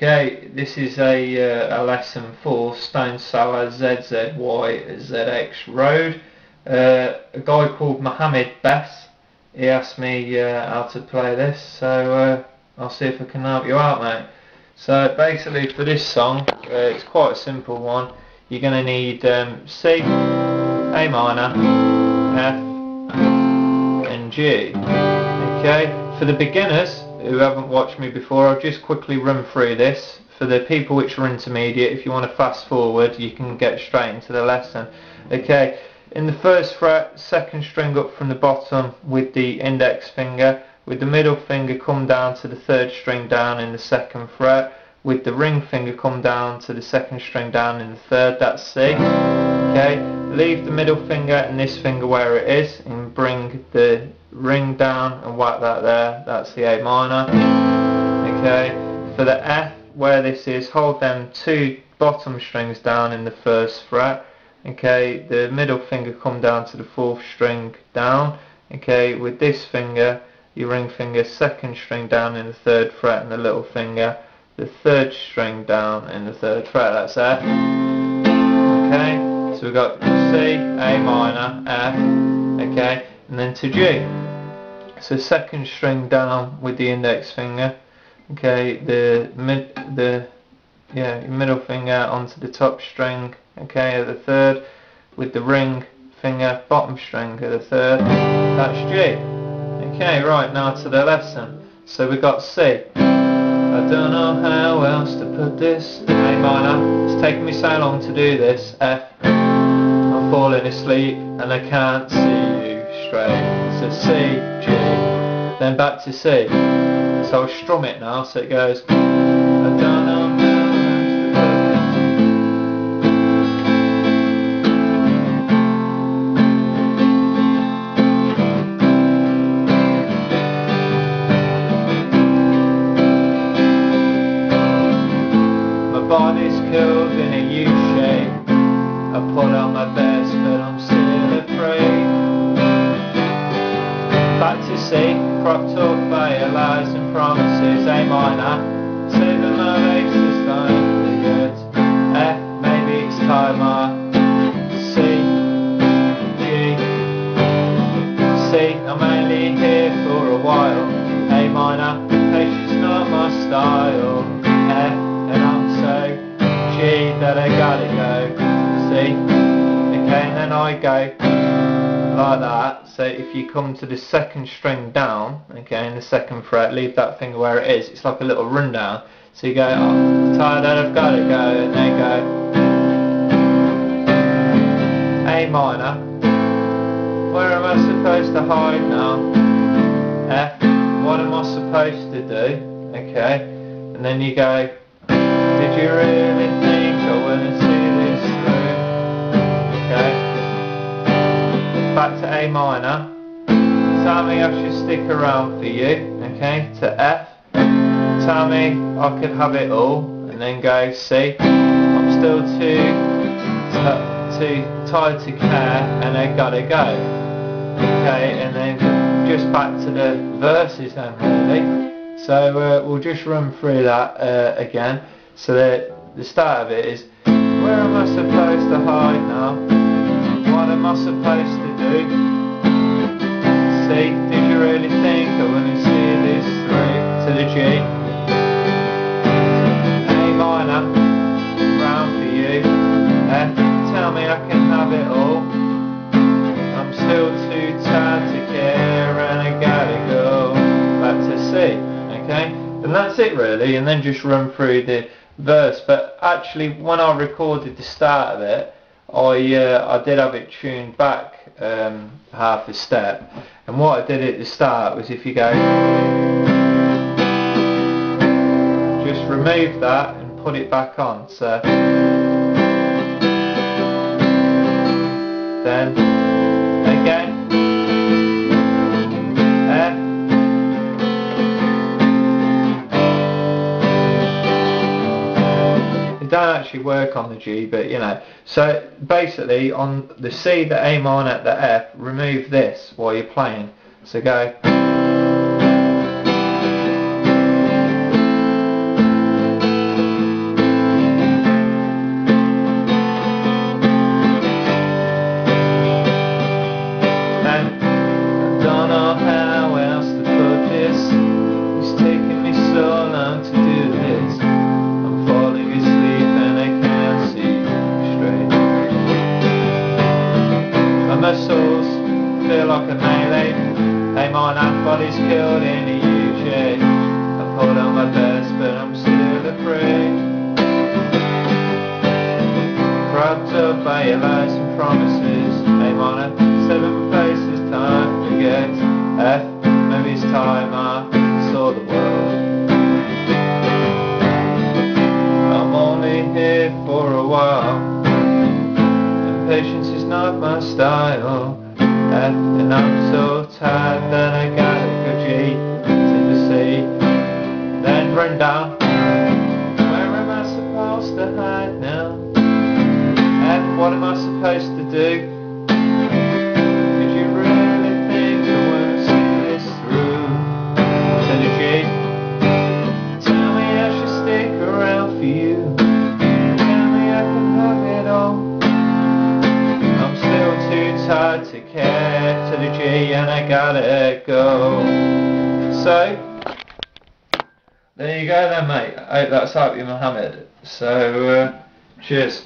Okay, this is a, uh, a lesson for Stone Sour ZZYZX Road. Uh, a guy called Mohammed Bess, he asked me uh, how to play this, so uh, I'll see if I can help you out mate. So basically for this song, uh, it's quite a simple one. You're going to need um, C, A minor, F and G. Okay, for the beginners, who haven't watched me before, I'll just quickly run through this. For the people which are intermediate, if you want to fast forward, you can get straight into the lesson. Okay, in the first fret, second string up from the bottom with the index finger, with the middle finger come down to the third string down in the second fret, with the ring finger come down to the second string down in the third, that's C. Okay, leave the middle finger and this finger where it is and bring the ring down and whack that there, that's the A minor. Okay, for the F, where this is, hold them two bottom strings down in the first fret. Okay, the middle finger come down to the fourth string down. Okay, with this finger, your ring finger, second string down in the third fret and the little finger, the third string down in the third fret, that's F. Okay, so we've got C, A minor, F, okay, and then to G. So second string down with the index finger. Okay, the mid the yeah middle finger onto the top string. Okay, at the third with the ring finger bottom string at the third. That's G. Okay, right now to the lesson. So we've got C. I don't know how else to put this. A minor. It's taken me so long to do this. F. Falling asleep and I can't see you straight. So C, G then back to C. So I'll strum it now, so it goes. Body's curled in a U. I put on my best, but I'm still afraid. Back to C propped up by your lies and promises, A minor. Say that my legs is dying to get F, maybe it's time I G, C, I'm only here for a while, A minor, patience not my style, F, and I'm so G that I gotta I go like that. So if you come to the second string down okay in the second fret leave that finger where it is. It's like a little rundown. So you go oh, tired and I've got to go. And then go A minor. Where am I supposed to hide now? F what am I supposed to do? Okay. And then you go did you really Minor. Me I should stick around for you, okay, to F. Me I could have it all, and then go C. I'm still too, too tired to care, and I gotta go. Okay, and then just back to the verses then, really. So uh, we'll just run through that uh, again. So that the start of it is, where am I supposed to hide now? What am I supposed to do? See, did you really think I wouldn't see this through to the G? A minor, round for you. F, tell me I can have it all. I'm still too tired to care and I gotta go back to C. Okay? And that's it really, and then just run through the verse. But actually, when I recorded the start of it, I uh, I did have it tuned back um, half a step and what I did at the start was if you go just remove that and put it back on so then don't actually work on the G, but you know. So basically, on the C, the A minor, the F, remove this while you're playing. So go. muscles feel like a melee. Aim on and bodies killed in the U.K. I pulled on my best, but I'm still a prey. Propped up by your lies and promises. Aim on at seven faces time to get F. Maybe it's time I saw the world. I'm only here for a while. Patience is not my style. Down. Where am I supposed to hide now? F, what am I supposed to do? Did you really think I see this through? Tell me stick around for you. Tell me I can have it all. I'm still too tired to care to the G and I gotta go. So, there you go then mate. I hope that's you Mohammed. So, uh, cheers.